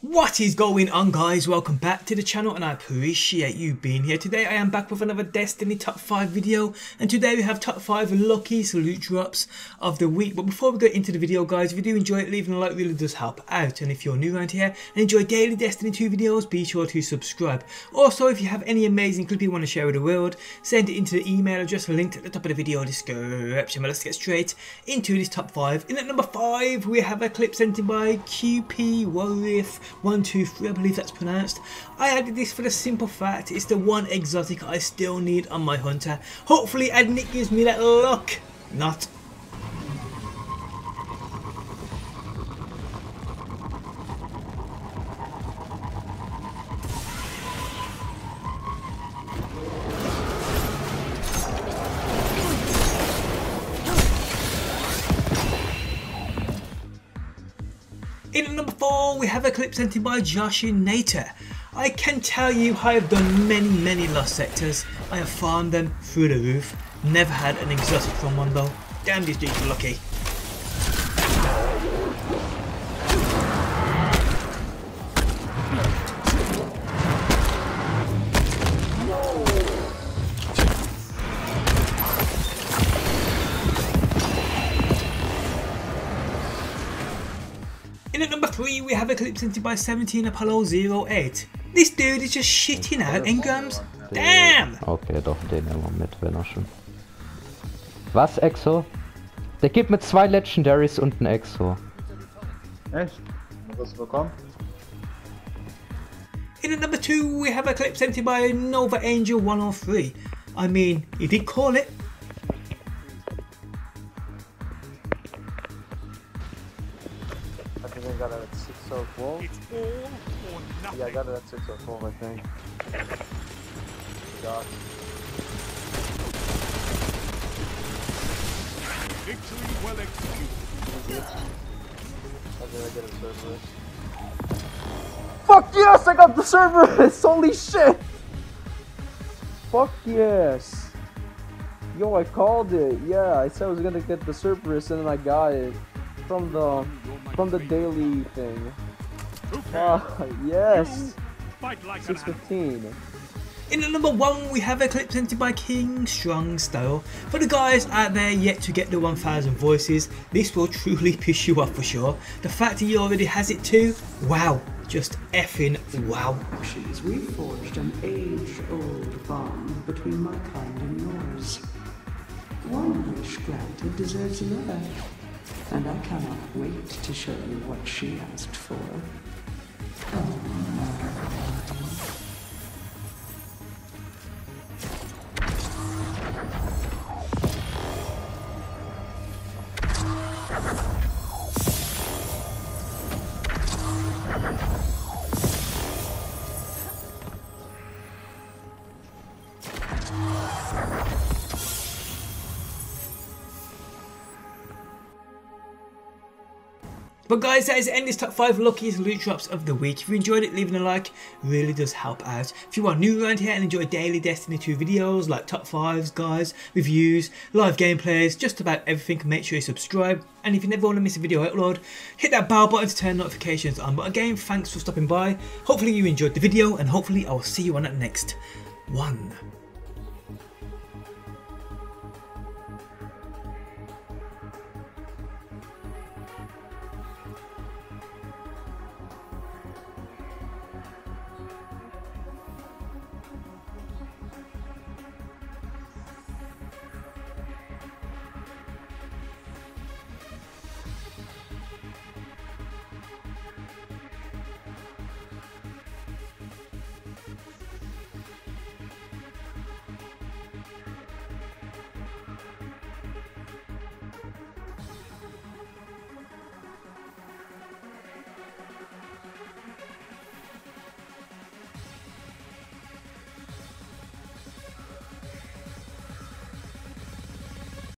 What is going on guys, welcome back to the channel and I appreciate you being here. Today I am back with another Destiny top 5 video and today we have top 5 luckiest loot drops of the week. But before we get into the video guys, if you do enjoy it, leaving a like really does help out. And if you're new around here and enjoy daily Destiny 2 videos, be sure to subscribe. Also if you have any amazing clip you want to share with the world, send it into the email address linked at the top of the video description. But let's get straight into this top 5. In at number 5 we have a clip sent in by QP Warrior one, two, three, I believe that's pronounced. I added this for the simple fact it's the one exotic I still need on my hunter. Hopefully Adnick gives me that luck. Not. Number 4 we have a clip sent in by Josh Nater. I can tell you I have done many many lost sectors. I have farmed them through the roof. Never had an exotic from one though. Damn these dudes are lucky. In at number 3 we have Eclipse by 17 Apollo 08. This dude is just shitting out engrams. Damn! Okay, doch, den nehmen wir mit, wenn er schon. Was, Exo? Der gibt mir zwei Legendaries und ein Exo. Echt? Was bekommen? In at number 2 we have Eclipse by Nova Angel 103. I mean, he did call it. Think I got it at 604. It's all or nothing. Yeah, I got it at 604, I think. God. Victory well executed. How did I get a Cerberus? Fuck yes! I got the Cerberus! Holy shit! Fuck yes! Yo, I called it. Yeah, I said I was gonna get the Cerberus and then I got it from the from the daily thing. Okay. Ah, yes. Fight like an animal. 615. In at number 1 we have Eclipse entered by King Strong Style. For the guys out there yet to get the 1000 voices, this will truly piss you off for sure. The fact that he already has it too, wow, just effing wow. actions, we forged an age-old bond between my kind and yours. One wish granted deserves another, and I cannot wait to show you what she asked for. But guys, that is end of this top 5 luckiest loot drops of the week. If you enjoyed it, leaving a like really does help out. If you are new around here and enjoy daily Destiny 2 videos like top 5s, guys, reviews, live gameplays, just about everything, make sure you subscribe. And if you never want to miss a video upload, hit that bell button to turn notifications on. But again, thanks for stopping by. Hopefully you enjoyed the video and hopefully I will see you on that next one.